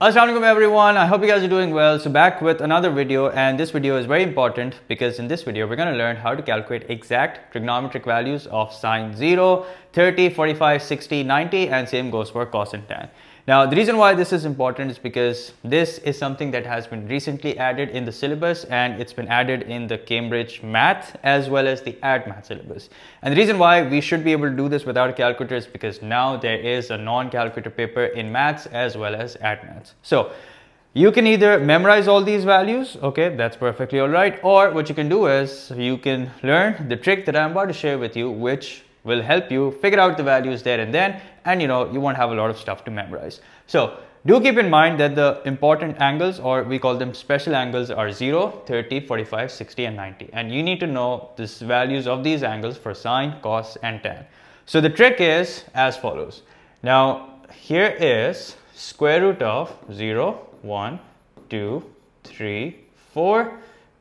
Assalamualaikum everyone, I hope you guys are doing well. So back with another video and this video is very important because in this video we're going to learn how to calculate exact trigonometric values of sine 0, 30, 45, 60, 90 and same goes for cos and tan. Now, the reason why this is important is because this is something that has been recently added in the syllabus and it's been added in the Cambridge Math as well as the Add Math syllabus. And the reason why we should be able to do this without a calculator is because now there is a non-calculator paper in Maths as well as Add Maths. So, you can either memorize all these values, okay, that's perfectly all right, or what you can do is you can learn the trick that I'm about to share with you, which will help you figure out the values there and then and you know you won't have a lot of stuff to memorize. So do keep in mind that the important angles or we call them special angles are 0, 30, 45, 60 and 90 and you need to know the values of these angles for sine, cos and tan. So the trick is as follows. Now here is square root of 0, 1, 2, 3, 4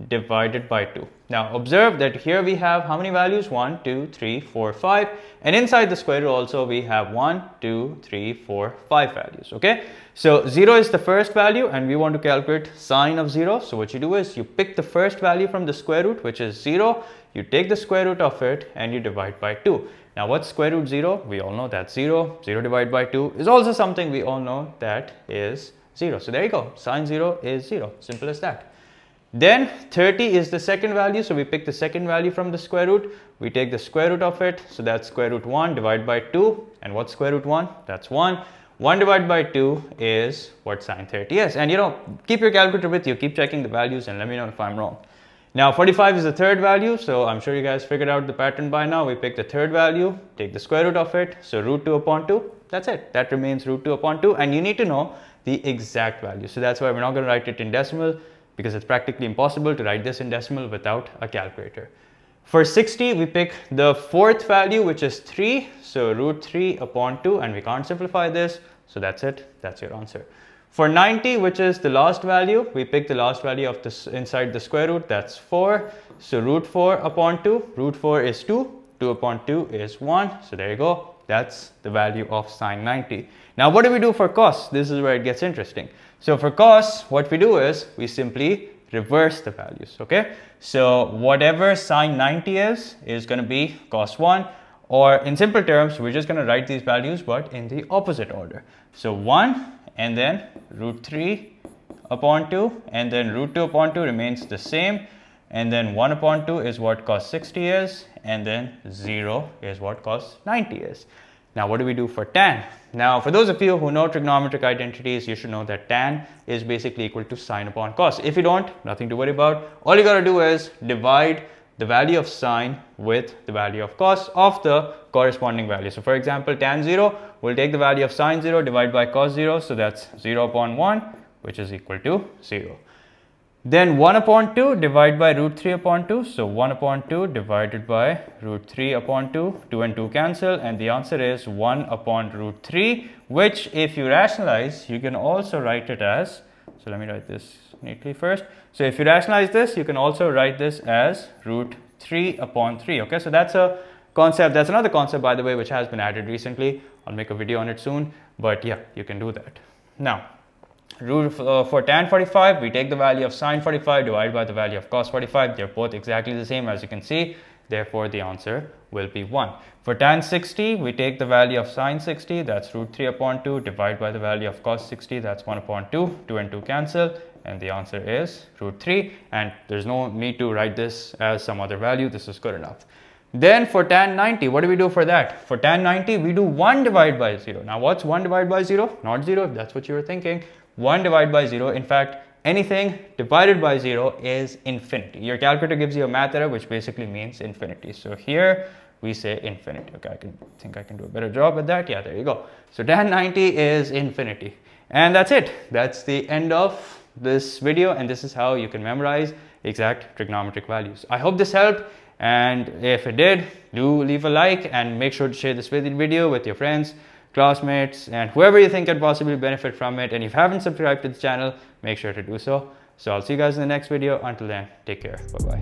divided by 2. Now observe that here we have how many values? 1, 2, 3, 4, 5 and inside the square root also we have 1, 2, 3, 4, 5 values. Okay. So 0 is the first value and we want to calculate sine of 0. So what you do is you pick the first value from the square root which is 0. You take the square root of it and you divide by 2. Now what's square root 0? We all know that's 0. 0 divided by 2 is also something we all know that is 0. So there you go. Sine 0 is 0. Simple as that. Then 30 is the second value. So we pick the second value from the square root. We take the square root of it. So that's square root 1 divided by 2. And what's square root 1? That's 1. 1 divided by 2 is what sine 30 is. And you know, keep your calculator with you. Keep checking the values and let me know if I'm wrong. Now 45 is the third value. So I'm sure you guys figured out the pattern by now. We pick the third value, take the square root of it. So root 2 upon 2. That's it. That remains root 2 upon 2. And you need to know the exact value. So that's why we're not going to write it in decimal because it's practically impossible to write this in decimal without a calculator. For 60, we pick the fourth value, which is 3. So root 3 upon 2, and we can't simplify this. So that's it. That's your answer. For 90, which is the last value, we pick the last value of this inside the square root. That's 4. So root 4 upon 2. Root 4 is 2. 2 upon 2 is 1. So there you go. That's the value of sine 90. Now, what do we do for cos? This is where it gets interesting. So for cos, what we do is we simply reverse the values, okay? So whatever sine 90 is, is going to be cos 1 or in simple terms, we're just going to write these values but in the opposite order. So 1 and then root 3 upon 2 and then root 2 upon 2 remains the same and then 1 upon 2 is what cos 60 is and then 0 is what cos 90 is. Now, what do we do for tan? Now, for those of you who know trigonometric identities, you should know that tan is basically equal to sine upon cos. If you don't, nothing to worry about. All you got to do is divide the value of sine with the value of cos of the corresponding value. So, for example, tan 0, we'll take the value of sine 0 divided by cos 0. So, that's 0 upon 1, which is equal to 0. Then 1 upon 2 divided by root 3 upon 2. So 1 upon 2 divided by root 3 upon 2. 2 and 2 cancel and the answer is 1 upon root 3 which if you rationalize you can also write it as, so let me write this neatly first. So if you rationalize this you can also write this as root 3 upon 3. Okay, so that's a concept. That's another concept by the way which has been added recently. I'll make a video on it soon but yeah you can do that. Now root uh, for tan 45 we take the value of sine 45 divided by the value of cos 45 they're both exactly the same as you can see. Therefore the answer will be 1 for tan 60 we take the value of sine 60 that's root 3 upon 2 divided by the value of cos 60 that's 1 upon 2 2 and 2 cancel. And the answer is root 3 and there's no need to write this as some other value. This is good enough. Then for tan 90, what do we do for that? For tan 90, we do 1 divided by 0. Now what's 1 divided by 0? Not 0 if that's what you were thinking. 1 divided by 0. In fact, anything divided by 0 is infinity. Your calculator gives you a math error, which basically means infinity. So here we say infinity. Okay, I can think I can do a better job at that. Yeah, there you go. So tan 90 is infinity. And that's it. That's the end of this video. And this is how you can memorize exact trigonometric values. I hope this helped. And if it did, do leave a like and make sure to share this video with your friends classmates, and whoever you think could possibly benefit from it. And if you haven't subscribed to the channel, make sure to do so. So I'll see you guys in the next video. Until then, take care. Bye-bye.